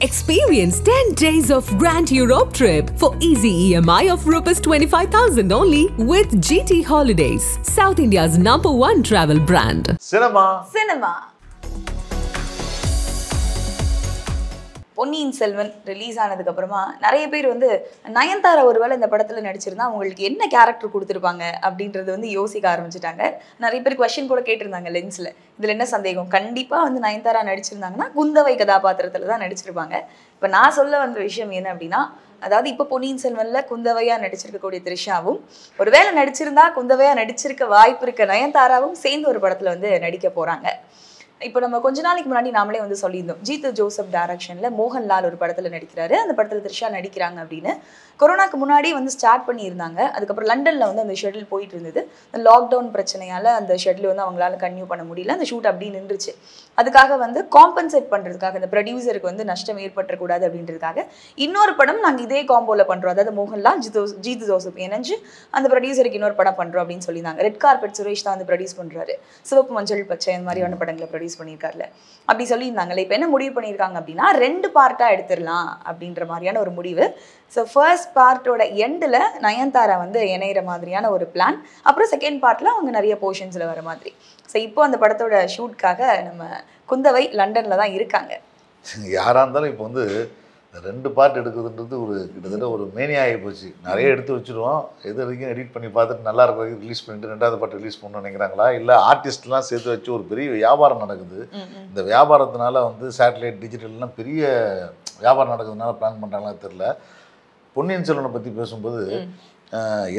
Experience 10 days of Grand Europe trip for easy EMI of rupees 25,000 only with GT Holidays, South India's number one travel brand. Cinema. Cinema. Ponniyin Selvan release ஆனதுக்கு அப்புறமா நிறைய பேர் வந்து நயன்தாரா ஒருவேளை இந்த படத்துல நடிச்சிருந்தா அவங்களுக்கு என்ன கேரக்டர் கொடுத்துருப்பாங்க அப்படின்றது வந்து யோசிக்க ஆரம்பிச்சிட்டாங்க. நிறைய பேர் கொஷின் கூட கேட்டிருந்தாங்க லென்ஸ்ல இதுல என்ன சந்தேகம்? கண்டிப்பா வந்து நயன்தாரா நடிச்சிருந்தாங்கன்னா குந்தவை கதாபாத்திரத்துல தான் நடிச்சிருப்பாங்க. இப்ப நான் சொல்ல வந்த விஷயம் என்ன அப்படின்னா அதாவது இப்போ பொன்னியின் செல்வன்ல குந்தவையா நடிச்சிருக்கக்கூடிய த்ரிஷாவும் ஒருவேளை நடிச்சிருந்தா குந்தவையா நடிச்சிருக்க வாய்ப்பு இருக்க நயன்தாராவும் சேர்ந்து ஒரு படத்துல வந்து நடிக்க போறாங்க. இப்போ நம்ம கொஞ்ச நாளைக்கு முன்னாடி நாமளே வந்து சொல்லியிருந்தோம். ஜீத்து ஜோசப் டைரக்ஷன்ல மோகன்லால் ஒரு படத்துல நடிக்கிறாரு. அந்த படத்துல த்ரிஷா நடிக்கிறாங்க அப்படின்னு. கொரோனாக்கு முன்னாடி வந்து ஸ்டார்ட் பண்ணியிருந்தாங்க. அதுக்கப்புறம் லண்டன்ல வந்து அந்த ஷெட்யூல் போயிட்டு இருந்தது இந்த லாக்டவுன் பிரச்சனையால அந்த ஷெட்யூல் வந்து அவங்களால கன்டினியூ பண்ண முடியல. அந்த ஷூட் அப்படியே நின்றுச்சு. அதுக்காக வந்து காம்பன்சேட் பண்றதுக்காக அந்த ப்ரொடியூசருக்கு வந்து நஷ்டம் ஏற்பட்டக்கூடாது அப்படின்றதுக்காக இன்னொரு படம் நாங்கள் இதே காம்போல பண்றோம். அதாவது மோகன்லால் ஜித்து ஜீத்து ஜோசப் இணைஞ்சு அந்த ப்ரொடியூசருக்கு இன்னொரு படம் பண்றோம் அப்படின்னு சொல்லியிருந்தாங்க. ரெட் கார்பெட் சுரேஷ் தான் வந்து ப்ரொடியூஸ் பண்றாரு. சிவப்பு மஞ்சள் பச்சை அந்த மாதிரியான படங்களை ப்ரொடியூஸ் பண்ணியிருக்காருல. அப்படி சொல்லியிருந்தாங்கல்ல. இப்போ என்ன முடிவு பண்ணியிருக்காங்க அப்படின்னா ரெண்டு பார்ட்டாக எடுத்துடலாம் அப்படின்ற மாதிரியான ஒரு முடிவு. ஸோ ஃபர்ஸ்ட் பார்ட்டோட எண்டில் நயன்தாரா வந்து இணையிற மாதிரியான ஒரு பிளான் அப்புறம் செகண்ட் பார்ட்டில் அவங்க நிறைய போர்ஷன்ஸில் வர மாதிரி. ஸோ இப்போ அந்த படத்தோட ஷூட்காக நம்ம குந்தவை லண்டனில் தான் இருக்காங்க. யாராக இருந்தாலும் இப்போ வந்து இந்த ரெண்டு பார்ட் எடுக்குதுன்றது ஒரு கிட்டத்தட்ட ஒரு மேனியா ஆகி போச்சு. நிறைய எடுத்து வச்சுருவோம். எது வரைக்கும் எடிட் பண்ணி பார்த்துட்டு நல்லா இருக்க வரைக்கும் ரிலீஸ் பண்ணிட்டு ரெண்டாவது பாட்டு ரிலீஸ் பண்ணணும்னு நினைக்கிறாங்களா? இல்லை ஆர்டிஸ்ட்லாம் சேர்த்து வச்சு ஒரு பெரிய வியாபாரம் நடக்குது. இந்த வியாபாரத்தினால வந்து சேட்டலைட் டிஜிட்டல்லாம் பெரிய வியாபாரம் நடக்கிறதுனால பிளான் பண்ணுறாங்களா தெரில பொன்னியின் செல்வனை பற்றி பேசும்போது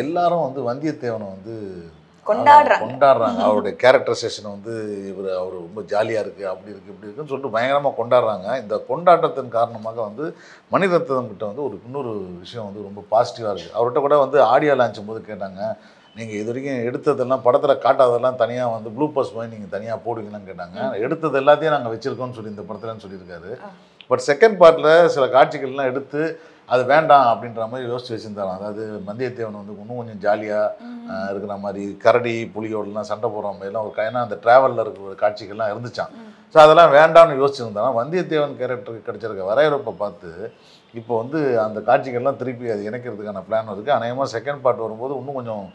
எல்லாரும் வந்து வந்தியத்தேவனை வந்து கொண்டாடுறாங்க. கொண்டாடுறாங்க. அவருடைய கேரக்டரைசேஷன் வந்து இவர் அவர் ரொம்ப ஜாலியாக இருக்குது அப்படி இருக்குது இப்படி இருக்குன்னு சொல்லிட்டு பயங்கரமாக கொண்டாடுறாங்க. இந்த கொண்டாட்டத்தின் காரணமாக வந்து மணிரத்னம் கிட்ட வந்து ஒரு இன்னொரு விஷயம் வந்து ரொம்ப பாசிட்டிவாக இருக்குது அவர்கிட்ட கூட வந்து ஆடியோ லான்ச்சும் போது கேட்டாங்க நீங்கள் இது வரைக்கும் எடுத்ததெல்லாம் படத்தில் காட்டாததெல்லாம் தனியாக வந்து ப்ளூ பஸ் போய் நீங்கள் தனியாக போடுவீங்களான்னு கேட்டாங்க. எடுத்தது எல்லாத்தையும் நாங்கள் வச்சுருக்கோம்னு சொல்லி இந்த படத்துலன்னு சொல்லியிருக்காரு. பட் செகண்ட் பார்ட்டில் சில காட்சிகள்லாம் எடுத்து அது வேண்டாம் அப்படின்ற மாதிரி யோசிச்சு வச்சுருந்தாங்க அதாவது வந்தியத்தேவன் வந்து இன்னும் கொஞ்சம் ஜாலியாக இருக்கிற மாதிரி கரடி புலியோடலாம் சண்டை போடுற மாதிரிலாம் ஒரு ஏன்னா அந்த ட்ராவலில் இருக்கிற காட்சிகள்லாம் இருந்துச்சான் ஸோ அதெல்லாம் வேண்டாம்னு யோசிச்சிருந்தாங்க வந்தியத்தேவன் கேரக்டருக்கு கிடைச்சிருக்க வரையறப்பை பார்த்து இப்போ வந்து அந்த காட்சிகள்லாம் திருப்பி அது இணைக்கிறதுக்கான பிளான் இருக்குது அநேகமாக செகண்ட் பார்ட் வரும்போது இன்னும் கொஞ்சம்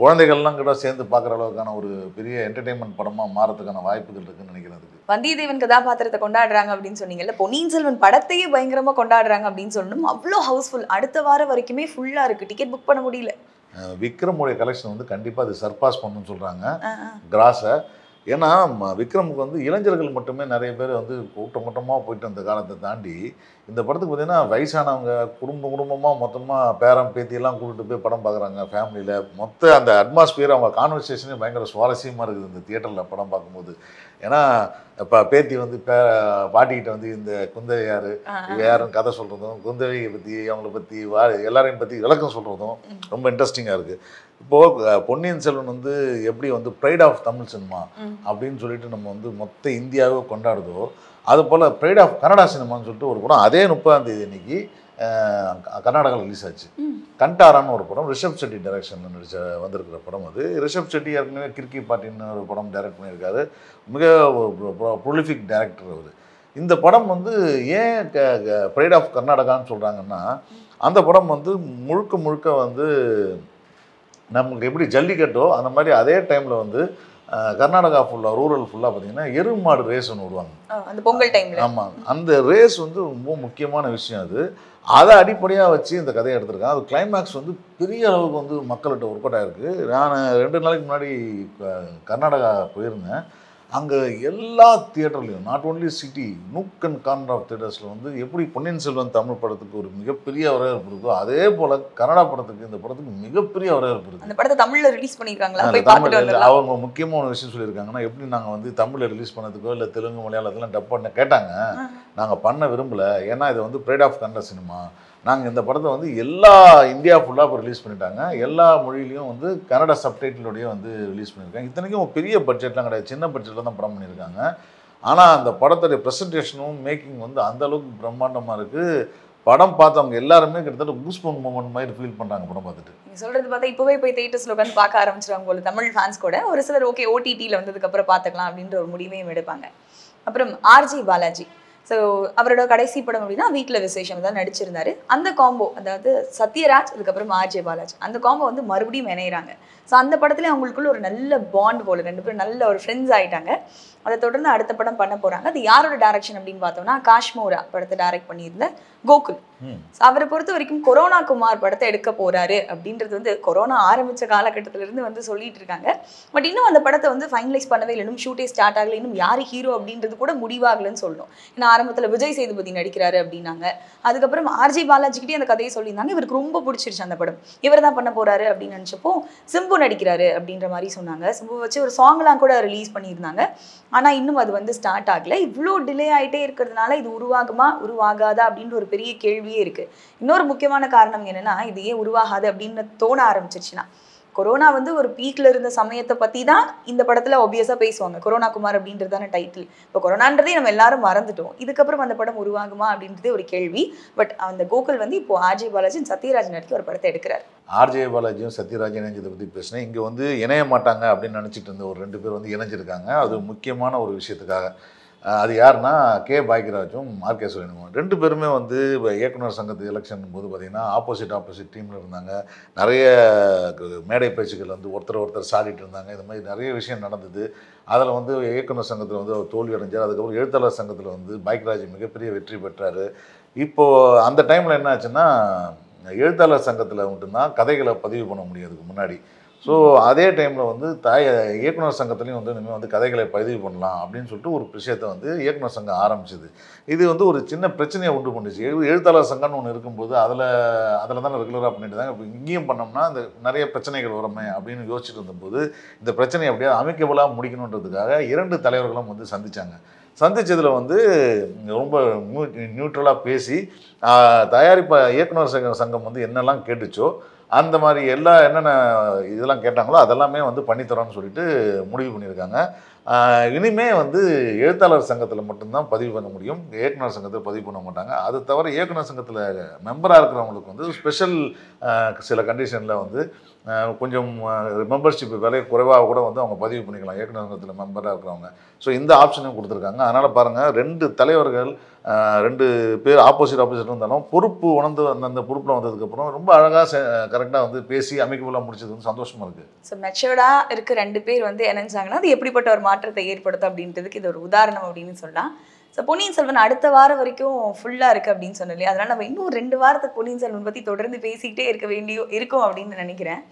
குழந்தைகள்லாம் கூட சேர்ந்து பார்க்குற அளவுக்கான ஒரு பெரிய என்டர்டெயின்மெண்ட் படமாக மாறதுக்கான வாய்ப்புகள் இருக்குன்னு நினைக்கிறேன் அதுக்கு. வந்தியத்தேவன் கதாபாத்திரத்தை கொண்டாடுறாங்க அப்படின்னு சொன்னீங்கல்ல பொன்னியின் செல்வன் படத்தையே பயங்கரமா கொண்டாடுறாங்க அப்படின்னு சொல்லணும். அவ்வளோ ஹவுஸ்ஃபுல் அடுத்த வாரம் வரைக்குமே ஃபுல்லா இருக்கு. டிக்கெட் புக் பண்ண முடியல. விக்ரமுடைய கலெக்ஷன் வந்து கண்டிப்பாக அது சர்பாஸ் பண்ணுன்னு சொல்கிறாங்க. கிராஸை. ஏன்னா விக்ரமுக்கு வந்து இளைஞர்கள் மட்டுமே நிறைய பேர் வந்து கூட்டம் கூட்டமாக போயிட்டு அந்த காலத்தை தாண்டி இந்த படத்துக்கு பார்த்தீங்கன்னா வயசானவங்க குடும்ப குடும்பமாக மொத்தமாக பேரம் பேத்தியெல்லாம் கூட்டிட்டு போய் படம் பார்க்குறாங்க ஃபேமிலியில் மொத்த அந்த அட்மாஸ்பியர் அவங்க கான்வர்சேஷனே பயங்கர சுவாரஸ்யமாக இருக்குது இந்த தியேட்டரில் படம் பார்க்கும்போது ஏன்னா இப்போ பேத்தி வந்து பே பாட்டிக்கிட்ட வந்து இந்த குந்தவை யார்? ஆ, ஆ. இவ யாருன்னு கதை சொல்கிறதும் குந்தவையை பற்றி அவங்கள பற்றி வா எல்லாரையும் பற்றி விளக்கம் சொல்கிறதும் ரொம்ப இன்ட்ரெஸ்டிங்காக இருக்குது இப்போது பொன்னியின் செல்வன் வந்து எப்படி வந்து ப்ரைட் ஆஃப் தமிழ் சினிமா. அப்படின்னு சொல்லிட்டு நம்ம வந்து மொத்த இந்தியாவே கொண்டாடுதோ அது போல் ப்ரைட் ஆஃப் கன்னடா சினிமான்னு சொல்லிட்டு ஒரு படம் அதே முப்பதாம் தேதி அன்னைக்கு அஹ், கர்நாடகாவில் ரிலீஸ் ஆச்சு. கண்டாரான்னு ஒரு படம் ரிஷப் செட்டி டைரக்ஷனில் நடிச்ச வந்திருக்கிற படம் அது ரிஷப் செட்டி ஏற்கனவே கிர்கி பாட்டின்னு ஒரு படம் டைரக்ட் பண்ணியிருக்காரு மிக ப்ரொலிஃபிக் டைரக்டர் அவர் இந்த படம் வந்து ஏன் ப்ரைட் ஆஃப் கர்நாடகான்னு சொல்கிறாங்கன்னா அந்த படம் வந்து முழுக்க முழுக்க வந்து நமக்கு எப்படி ஜல்லிக்கட்டோ அந்த மாதிரி அதே டைமில் வந்து கர்நாடகா ஃபுல்லாக ரூரல் ஃபுல்லாக பார்த்தீங்கன்னா எருமாடு ரேஸ் ஒன்று விடுவாங்க. அந்த பொங்கல் டைம்ல ஆமாம் அந்த ரேஸ் வந்து ரொம்ப முக்கியமான விஷயம் அது. அதை அடிப்படையாக வச்சு இந்த கதையை எடுத்திருக்காங்க. அது கிளைமேக்ஸ் வந்து பெரிய அளவுக்கு வந்து மக்கள்கிட்ட ஒர்க் அவுட் ஆயிருக்கு நான் ரெண்டு நாளைக்கு முன்னாடி கர்நாடகா போயிருந்தேன். அங்கே எல்லா தியேட்டர்லையும் not only city nook and corner of தியேட்டர்ஸில் வந்து எப்படி பொன்னியின் செல்வன் தமிழ் படத்துக்கு ஒரு மிகப்பெரிய வரவேற்பு இருக்கோ அதே போல் கன்னடா படத்துக்கு இந்த படத்துக்கு மிகப்பெரிய வரவேற்பு இருக்குது அந்த படத்தை தமிழ்ல ரிலீஸ் வந்துடலாம் அவங்க முக்கியமான ஒரு விஷயம் சொல்லியிருக்காங்கன்னா எப்படி நாங்கள் வந்து தமிழில் ரிலீஸ் பண்ணதுக்கோ இல்லை தெலுங்கு மலையாளத்தெல்லாம் டப் பண்ண கேட்டாங்க. நாங்கள் பண்ண விரும்பல. ஏன்னா இது வந்து ப்ரைட் ஆஃப் கன்னட சினிமா நாங்கள் இந்த படத்தை வந்து எல்லா இந்தியா ஃபுல்லாக இப்போ ரிலீஸ் பண்ணிட்டாங்க. எல்லா மொழியிலையும் வந்து கன்னட சப்டைட்டிலோடையும் வந்து ரிலீஸ் பண்ணியிருக்காங்க. இத்தனைக்கும் பெரிய பட்ஜெட்லாம் கிடையாது. சின்ன பட்ஜெட்டில் தான் படம் பண்ணியிருக்காங்க. ஆனால் அந்த படத்துடைய ப்ரெசன்டேஷனும் மேக்கிங் வந்து அந்தளவுக்கு பிரம்மாண்டமாக இருக்குது படம் பார்த்தவங்க எல்லாருமே கிட்டத்தட்ட கூஸ்போன் மூமெண்ட் மாதிரி ஃபீல் பண்ணுறாங்க படம் பார்த்துட்டு. நீங்கள் சொல்கிறது பார்த்தா இப்போவே போய் தேட்டர்ஸில் உட்காந்து பார்க்க ஆரம்பிச்சிருவாங்க போல தமிழ் ஃபேன்ஸ் கூட. ஒரு சிலர் ஓகே ஓடிடியில் வந்ததுக்கப்புறம் பார்த்துக்கலாம் அப்படின்ற ஒரு முடிவையும் எடுப்பாங்க. அப்புறம் ஆர்ஜி பாலாஜி ஸோ அவரோட கடைசி படம் அப்படின்னா வீட்டில் விசேஷம் தான் நடிச்சிருந்தாரு. அந்த காம்போ அதாவது சத்யராஜ் அதுக்கப்புறம் ஆர்ஜே பாலாஜ். அந்த காம்போ வந்து மறுபடியும் இணையிறாங்க. ஸோ அந்த படத்துல அவங்களுக்குள்ள ஒரு நல்ல பாண்ட் போல ரெண்டு பேரும் நல்ல ஒரு ஃப்ரெண்ட்ஸ் ஆயிட்டாங்க. அதை தொடர்ந்து அடுத்த படம் பண்ண போறாங்க. அது யாரோட டைரக்ஷன் அப்படின்னு பார்த்தோம்னா காஷ்மோரா படத்தை டைரக்ட் பண்ணியிருந்த கோகுல். அவரை பொறுத்த வரைக்கும் கொரோனா குமார் படத்தை எடுக்க போறாரு அப்படின்றது வந்து கொரோனா ஆரம்பிச்ச காலகட்டத்துல இருந்து வந்து சொல்லிட்டு இருக்காங்க. பட் இன்னும் அந்த படத்தை வந்து ஃபைனலைஸ் பண்ணவே இல்லை. இன்னும் ஷூட்டே ஸ்டார்ட் ஆகல. இன்னும் யார் ஹீரோ அப்படின்றது கூட முடிவாகலன்னு சொல்லணும். ஏன்னா ஆரம்பத்துல விஜய் சேதுபதி நடிக்கிறாரு அப்படின்னாங்க. அதுக்கப்புறம் ஆர்ஜி பாலாஜிக்கிட்டே அந்த கதையை சொல்லியிருந்தாங்க. இவருக்கு ரொம்ப பிடிச்சிருச்சு அந்த படம். இவர் தான் பண்ண போறாரு அப்படின்னு நினச்சப்போ சிம்பு நடிக்கிறாரு அப்படின்ற மாதிரி சொன்னாங்க. சிம்பு வச்சு ஒரு சாங்லாம் கூட ரிலீஸ் பண்ணியிருந்தாங்க. ஆனா இன்னும் அது வந்து ஸ்டார்ட் ஆகல. இவ்வளோ டிலே ஆயிட்டே இருக்கிறதுனால இது உருவாகுமா உருவாகாதா அப்படின்ற ஒரு பெரிய கேள்வியே இருக்கு. இன்னொரு முக்கியமான காரணம் என்னன்னா இது ஏன் உருவாகாது அப்படின்னு தோண ஆரம்பிச்சிருச்சுன்னா கொரோனா வந்து ஒரு பீக்ல இருந்த சமயத்தை பத்தி தான் இந்த படத்துல ஒபியஸா பேசுவாங்க. கொரோனா குமார் அப்படின்றதான டைட்டில் இப்போ கொரோனான்றதே நம்ம எல்லாரும் மறந்துட்டோம். இதுக்கப்புறம் அந்த படம் உருவாகுமா அப்படின்றதே ஒரு கேள்வி. பட் அந்த கோகுல் வந்து இப்போ ஆர்ஜே பாலாஜியும் சத்யராஜ் நடிக்க ஒரு படத்தை எடுக்கிறார். ஆர்ஜே பாலாஜியும் சத்யராஜ் இணைஞ்சதை பற்றி பேசினேன். இங்கே வந்து இணைய மாட்டாங்க அப்படின்னு நினச்சிட்டு இருந்த ஒரு ரெண்டு பேர் வந்து இணைஞ்சிருக்காங்க. அது முக்கியமான ஒரு விஷயத்துக்காக. அது யாருன்னா கே. பாக்கியராஜும் ஆர். கே. சுரேனும் ரெண்டு பேருமே வந்து இப்போ இயக்குனர் சங்கத்து எலெக்ஷன் போது பார்த்திங்கன்னா ஆப்போசிட் ஆப்போசிட் டீமில் இருந்தாங்க. நிறைய மேடை பேச்சுக்கள் வந்து ஒருத்தர் ஒருத்தர் சாடிட்டு இருந்தாங்க. இது மாதிரி நிறைய விஷயம் நடந்தது. அதில் வந்து இயக்குனர் சங்கத்தில் வந்து அவர் தோல்வி அடைஞ்சார். அதுக்கப்புறம் எழுத்தாளர் சங்கத்தில் வந்து பாக்கியராஜ் மிகப்பெரிய வெற்றி பெற்றார். இப்போது அந்த டைமில் என்ன ஆச்சுன்னா எழுத்தாளர் சங்கத்தில் மட்டும்தான் கதைகளை பதிவு பண்ண முடியும் அதுக்கு முன்னாடி. ஸோ அதே டைமில் வந்து தாய் இயக்குனர் சங்கத்துலேயும் வந்து இனிமேல் வந்து கதைகளை பதிவு பண்ணலாம் அப்படின்னு சொல்லிட்டு ஒரு விஷயத்தை வந்து இயக்குனர் சங்கம் ஆரம்பிச்சிது. இது வந்து ஒரு சின்ன பிரச்சனையை உண்டு பண்ணுச்சு. எழு எழுத்தாளர் சங்கம்னு ஒன்று இருக்கும்போது அதில் அதில் தானே ரெகுலராக பண்ணிட்டு தாங்க இப்போ இங்கேயும் பண்ணோம்னா இந்த நிறைய பிரச்சனைகள் வருமே அப்படின்னு யோசிச்சுட்டு இருந்தபோது இந்த பிரச்சனையை அப்படியே அமைக்கபலாக முடிக்கணுன்றதுக்காக இரண்டு தலைவர்களும் வந்து சந்திச்சாங்க. சந்தித்ததில் வந்து ரொம்ப நியூ நியூட்ரலாக பேசி தயாரிப்பா இயக்குனர் சங்கம் சங்கம் வந்து என்னெல்லாம் கேட்டுச்சோ அந்த மாதிரி எல்லா என்னென்ன இதெல்லாம் கேட்டாங்களோ அதெல்லாமே வந்து பண்ணித்தரோன்னு சொல்லிட்டு முடிவு பண்ணியிருக்காங்க. இனிமே வந்து எழுத்தாளர் சங்கத்தில் மட்டும்தான் பதிவு பண்ண முடியும். இயக்குனர் சங்கத்தில் பதிவு பண்ண மாட்டாங்க. அது தவிர இயக்குனர் சங்கத்தில் மெம்பராக இருக்கிறவங்களுக்கு வந்து ஸ்பெஷல் சில கண்டிஷனில் வந்து கொஞ்சம் மெம்பர்ஷிப் விலை குறைவாக கூட வந்து அவங்க பதிவு பண்ணிக்கலாம். இயக்குனர் சங்கத்தில் மெம்பராக இருக்கிறவங்க. ஸோ இந்த ஆப்ஷனும் கொடுத்துருக்காங்க. அதனால் பாருங்கள் ரெண்டு தலைவர்கள் ரெண்டு பேர் ஆப்போசிட் ஆப்போசிட் இருந்தாலும் பொறுப்பு உணர்ந்து அந்த அந்த பொறுப்பில் வந்ததுக்கப்புறம் ரொம்ப அழகாக கரெக்டாக வந்து பேசி அமைக்கபுல்லாக முடிச்சது வந்து சந்தோஷமாக இருக்குது ஸோ மெச்சூர்டாக இருக்க ரெண்டு பேர் வந்து இணைஞ்சாங்கன்னா அது எப்படிப்பட்ட ஒரு மாற்றத்தை ஏற்படுத்தும் அப்படின்றதுக்கு இது ஒரு உதாரணம் அப்படின்னு சொல்லலாம். ஸோ பொன்னியின் செல்வன் அடுத்த வாரம் வரைக்கும் ஃபுல்லாக இருக்குது அப்படின்னு சொன்னோம் இல்லையா? அதனால் நம்ம இன்னும் ரெண்டு வாரத்துக்கு பொன்னியின் செல்வன் பற்றி தொடர்ந்து பேசிக்கிட்டே இருக்க வேண்டிய இருக்கும் அப்படின்னு நினைக்கிறேன்.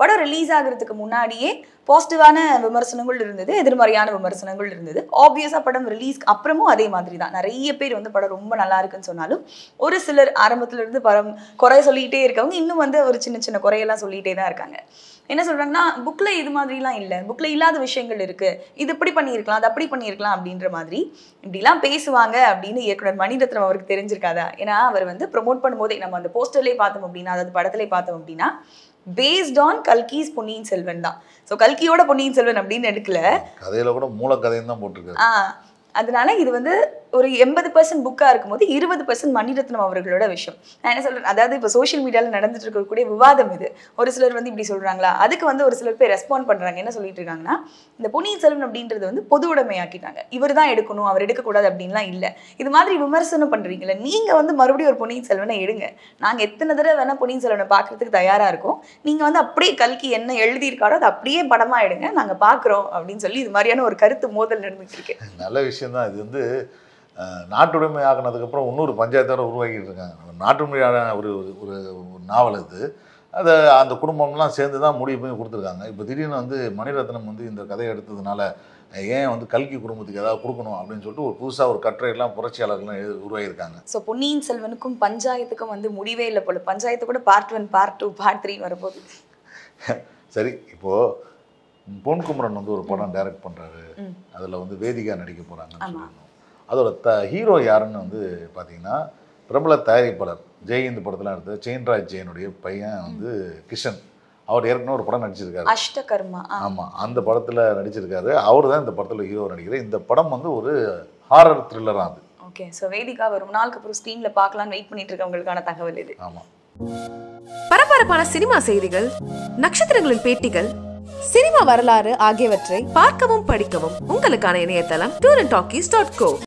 படம் ரிலீஸ் ஆகிறதுக்கு முன்னாடியே பாசிட்டிவான விமர்சனங்கள் இருந்தது எதிர்மறையான விமர்சனங்கள் இருந்தது. ஆப்வியஸாக படம் ரிலீஸ்க்கு அப்புறமும் அதே மாதிரி தான். நிறைய பேர் வந்து படம் ரொம்ப நல்லா இருக்குன்னு சொன்னாலும் ஒரு சிலர் ஆரம்பத்துல இருந்து படம் குறை சொல்லிக்கிட்டே இருக்கவங்க இன்னும் வந்து ஒரு சின்ன சின்ன குறையெல்லாம் சொல்லிகிட்டே தான் இருக்காங்க. என்ன சொல்கிறாங்கன்னா புக்கில் இது மாதிரிலாம் இல்லை. புக்கில் இல்லாத விஷயங்கள் இருக்குது இது இப்படி பண்ணியிருக்கலாம் அது அப்படி பண்ணியிருக்கலாம் அப்படின்ற மாதிரி இப்படிலாம் பேசுவாங்க அப்படின்னு இயக்குனர் மணிரத்னம் அவருக்கு தெரிஞ்சிருக்காதா? ஏன்னா அவர் வந்து ப்ரொமோட் பண்ணும்போதே நம்ம அந்த போஸ்டர்லேயே பார்த்தோம் அப்படின்னா அதாவது படத்திலே பார்த்தோம் அப்படின்னா பேஸ்ட் ஆன் கல்கிஸ் பொன்னியின் செல்வன் தான். ஸோ கல்கியோட பொன்னியின் செல்வன் அப்படின்னு எடுக்கல. கதையில் கூட மூலக்கதையும் தான் போட்டிருக்காரு. அதனால இது வந்து ஒரு எண்பது பர்சன்ட் புக்காக இருக்கும்போது இருபது பர்சன்ட் மணிரத்னம் அவர்களோட விஷயம். நான் என்ன சொல்கிறேன் அதாவது இப்போ சோஷியல் மீடியாவில் நடந்துட்டு இருக்கக்கூடிய விவாதம் இது. ஒரு சிலர் வந்து இப்படி சொல்கிறாங்களா அதுக்கு வந்து ஒரு சிலர் பேர் ரெஸ்பாண்ட் பண்ணுறாங்க என்ன சொல்லிட்டு இருக்காங்கன்னா இந்த பொன்னியின் செல்வன் அப்படின்றது வந்து பொது உடைமையாக்கிட்டாங்க. இவர் தான் எடுக்கணும் அவர் எடுக்கக்கூடாது அப்படின்லாம் இல்லை. இது மாதிரி விமர்சனம் பண்ணுறீங்களே நீங்கள் வந்து மறுபடியும் ஒரு பொன்னியின் செல்வனை எடுங்க. நாங்கள் எத்தனை தடவை வேணால் பொன்னியின் செல்வனை பார்க்கறதுக்கு தயாராக இருக்கோம். நீங்கள் வந்து அப்படியே கல்கி என்ன எழுதியிருக்காரோ அதை அப்படியே படமாக எடுங்க. நாங்கள் பார்க்குறோம் அப்படின்னு சொல்லி இது மாதிரியான ஒரு கருத்து மோதல் நடந்துட்டு இருக்கு. நல்ல விஷயம்தான். இது வந்து நாட்டுடைமை ஆகினதுக்கப்புறம் இன்னொரு பஞ்சாயத்தோட உருவாக்கிட்டு இருக்காங்க நாட்டுடைமையான ஒரு ஒரு நாவல் இது அதை அந்த குடும்பம்லாம் சேர்ந்து தான் முடிவு பண்ணி கொடுத்துருக்காங்க. இப்போ திடீர்னு வந்து மணிரத்னம் வந்து இந்த கதையை எடுத்ததுனால ஏன் வந்து கல்கி குடும்பத்துக்கு ஏதாவது கொடுக்கணும் அப்படின்னு சொல்லிட்டு ஒரு புதுசாக ஒரு கட்டுரையெல்லாம் புரட்சியாளர்கள்லாம் உருவாகியிருக்காங்க ஸோ பொன்னியின் செல்வனுக்கும் பஞ்சாயத்துக்கும் வந்து முடிவே இல்லை போல. பஞ்சாயத்து கூட part one part two part த்ரீன்னு வரப்போகுது சரி இப்போது பொன்குமரன் வந்து ஒரு படம் டைரக்ட் பண்ணுறாரு. அதில் வந்து வேதிகா நடிக்க போகிறாங்கன்னு. சொல்லணும் அதோட த ஹீரோ யாருன்னு வந்து பார்த்தீங்கன்னா பிரபல தயாரிப்பாளர் ஜெயஹிந்த் படத்தில் எடுத்த செயின்ராஜ் ஜெயனுடைய பையன் வந்து கிஷன். அவர் ஏற்கனவே ஒரு படம் நடிச்சிருக்காரு. அஷ்டகர்மா ஆ. ஆமாம் அந்த படத்தில் நடிச்சிருக்காரு. அவர் தான் இந்த படத்தில் ஹீரோ நடிக்கிறார். இந்த படம் வந்து ஒரு ஹாரர் த்ரில்லராக அது. ஓகே ஸோ வேதிகா ஒரு நாளுக்கு அப்புறம் ஸ்க்ரீன்ல பார்க்கலாம்னு வெயிட் பண்ணிட்டு இருக்கவங்களுக்கான தகவல் இது. ஆமாம் பரபரப்பான சினிமா செய்திகள் நட்சத்திரங்களின் பேட்டிகள் சினிமா வரலாறு ஆகியவற்றை பார்க்கவும் படிக்கவும் உங்களுக்கான இணையதளம் tour and talkies dot co